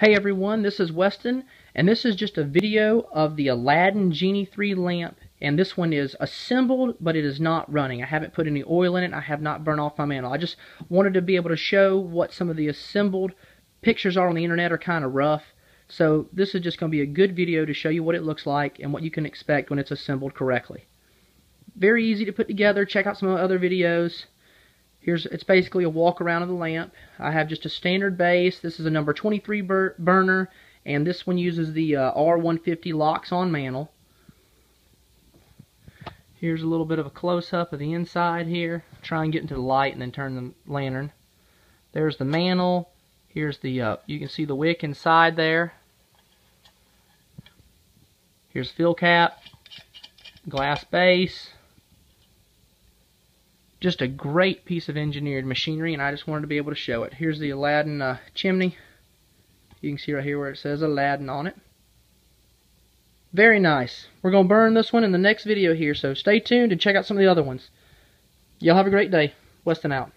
Hey everyone, this is Weston, and this is just a video of the Aladdin Genie 3 lamp, and this one is assembled, but it is not running. I haven't put any oil in it, I have not burned off my mantle. I just wanted to be able to show what some of the assembled pictures are on the internet are kind of rough, so this is just going to be a good video to show you what it looks like and what you can expect when it's assembled correctly. Very easy to put together, check out some of my other videos. Here's It's basically a walk around of the lamp. I have just a standard base. This is a number 23 bur burner, and this one uses the uh, R150 Lox On mantle. Here's a little bit of a close-up of the inside here. Try and get into the light and then turn the lantern. There's the mantle. Here's the, uh, you can see the wick inside there. Here's fill cap, glass base, just a great piece of engineered machinery and I just wanted to be able to show it. Here's the Aladdin uh, chimney. You can see right here where it says Aladdin on it. Very nice. We're going to burn this one in the next video here, so stay tuned and check out some of the other ones. Y'all have a great day. Weston out.